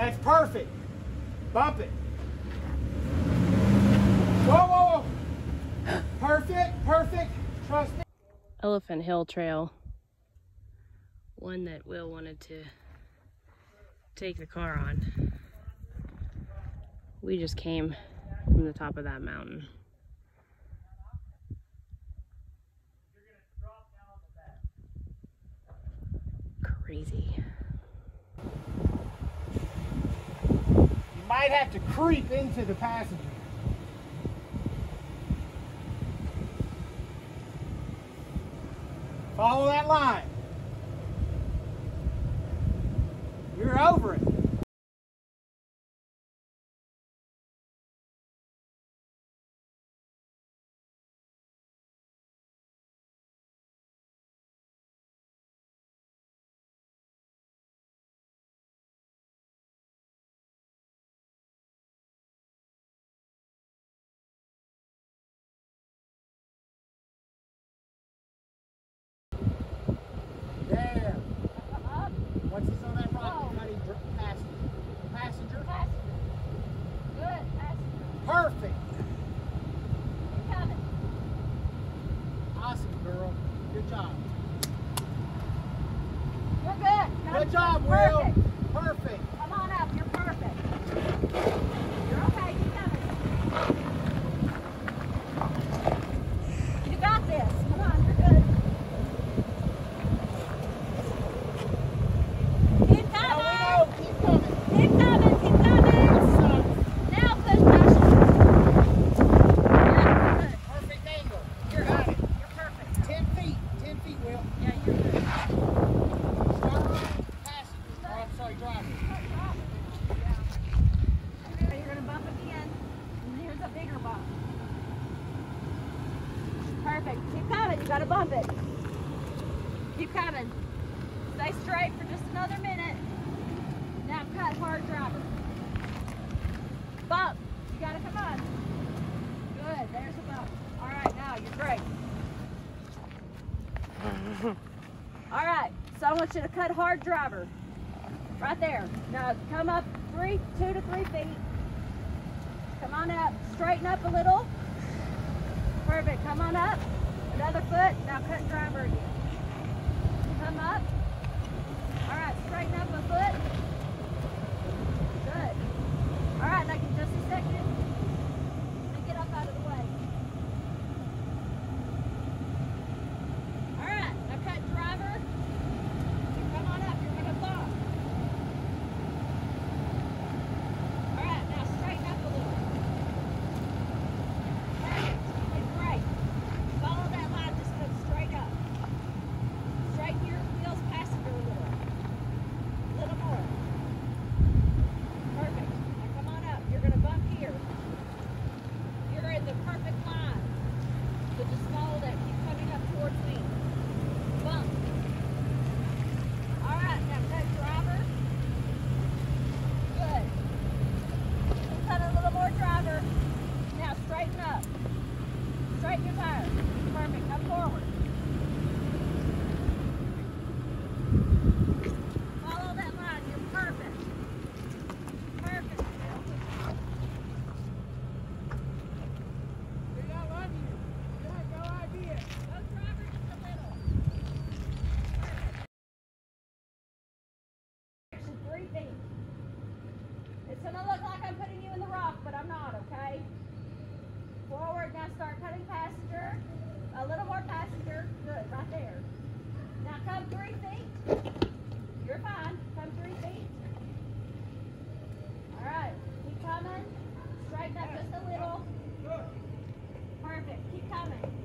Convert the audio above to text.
That's perfect. Bump it. Whoa, whoa, whoa. Perfect, perfect. Trust me. Elephant Hill Trail. One that Will wanted to take the car on. We just came from the top of that mountain. Crazy. Might have to creep into the passenger. Follow that line. You're over it. There. What's this on that rock? Cutting dr- passenger. Passenger. Good, passenger. Perfect. Keep coming. Awesome, girl. Good job. You're good. Good job, Will. Perfect. Perfect. Come on up. You're perfect. You're okay. Keep coming. You got this. Come on. You're good. Keep Now we coming. know. Keep coming. Keep coming. Keep coming. Son. Now push passenger. You're good. Perfect angle. You're Got it. You're perfect. Ten feet. Ten feet, Will. Yeah, you're good. Start around passenger. Oh, I'm sorry, driver. You're gonna bump again, and here's a bigger bump. Perfect. Keep coming. You gotta bump it. Keep coming. Stay straight for just another minute. Now cut hard driver. Bump. You gotta come on. Good. There's a bump. All right. Now you're great. All right. So I want you to cut hard driver. Right there. Now come up three, two to three feet. Come on up. Straighten up a little. Perfect. Come on up. Another foot. Now cut driver again. Come up. I'm putting you in the rock, but I'm not, okay? Forward, now start cutting faster. A little more faster. Good, right there. Now come three feet. You're fine. Come three feet. All right, keep coming. Straighten up just a little. Perfect, keep coming.